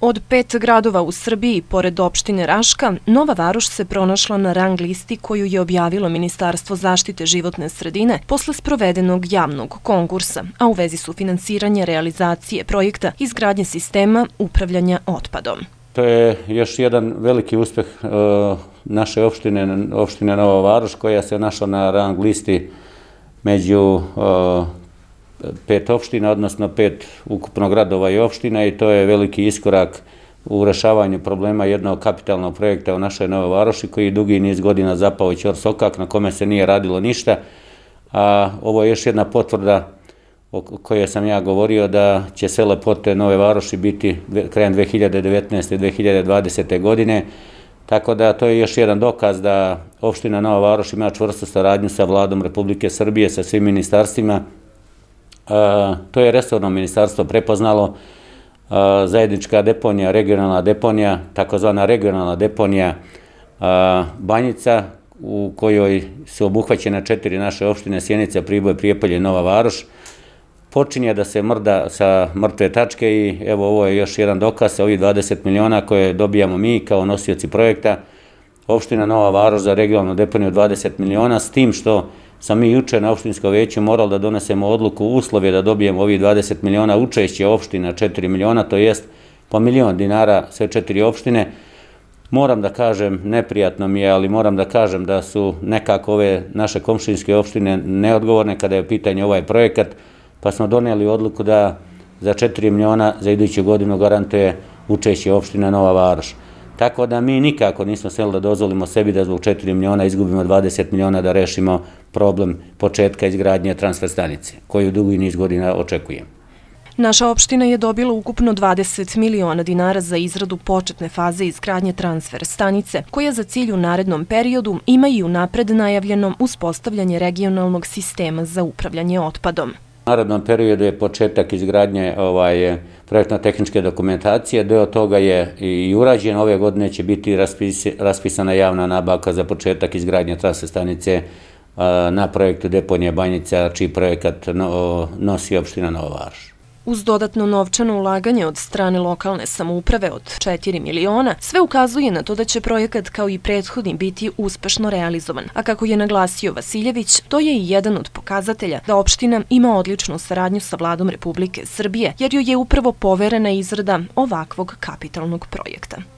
Od pet gradova u Srbiji, pored opštine Raška, Nova Varoš se pronašla na rang listi koju je objavilo Ministarstvo zaštite životne sredine posle sprovedenog javnog konkursa, a u vezi su finansiranje realizacije projekta izgradnje sistema upravljanja otpadom. To je još jedan veliki uspeh e, naše opštine, opštine Nova Varoš, koja se našla na rang listi među e, pet opština, odnosno pet ukupno gradova i opština i to je veliki iskorak u rešavanju problema jednog kapitalnog projekta u našoj Novoj Varoši koji je dugi niz godina zapao i sokak na kome se nije radilo ništa. A ovo je još jedna potvrda o kojoj sam ja govorio da će sve lepote Nove Varoši biti krajem 2019. i 2020. godine. Tako da to je još jedan dokaz da opština Nova Varoš ima čvrstu saradnju sa vladom Republike Srbije, sa svim ministarstvima Eh, to je resorno ministarstvo prepoznalo eh, zajednička deponija, regionalna deponija, takozvana regionalna deponija eh, Banjica, u kojoj su obuhvaćene četiri naše opštine, Sjenica, Priboj, Prijepolje i Nova Varoš. Počinje da se mrda sa mrtve tačke i evo ovo je još jedan dokaz sa ovih 20 miliona koje dobijamo mi kao nosioci projekta. Opština Nova Varoš za regionalnu deponiju 20 miliona, s tim što sam mi juče na opštinskom veću morali da donesemo odluku uslove da dobijemo ovih 20 miliona učešće opština 4 miliona, to jest po milion dinara sve četiri opštine. Moram da kažem, neprijatno mi je, ali moram da kažem da su nekako ove naše komšinske opštine neodgovorne kada je pitanje ovaj projekat, pa smo donijeli odluku da za 4 miliona za iduću godinu garantuje učešće opština Nova Varoš. Tako da mi nikako nismo smjeli da dozvolimo sebi da zbog 4 miliona izgubimo 20 miliona da rešimo problem početka izgradnje transfer stanice, koju dugo i niz godina očekujem. Naša opština je dobila ukupno 20 miliona dinara za izradu početne faze izgradnje transfer stanice, koja za cilj u narednom periodu ima i u napred najavljenom uspostavljanje regionalnog sistema za upravljanje otpadom. Narednom periodu je početak izgradnje ovaj, projektno-tehničke dokumentacije. Deo toga je i urađen. Ove godine će biti raspisana javna nabavka za početak izgradnje trase stanice na projektu Deponija Banjica, čiji projekat nosi opština Novarš. Uz dodatno novčano ulaganje od strane lokalne samouprave od 4 miliona, sve ukazuje na to da će projekat kao i prethodni biti uspešno realizovan. A kako je naglasio Vasiljević, to je i jedan od pokazatelja da opština ima odličnu saradnju sa vladom Republike Srbije, jer joj je upravo poverena izrada ovakvog kapitalnog projekta.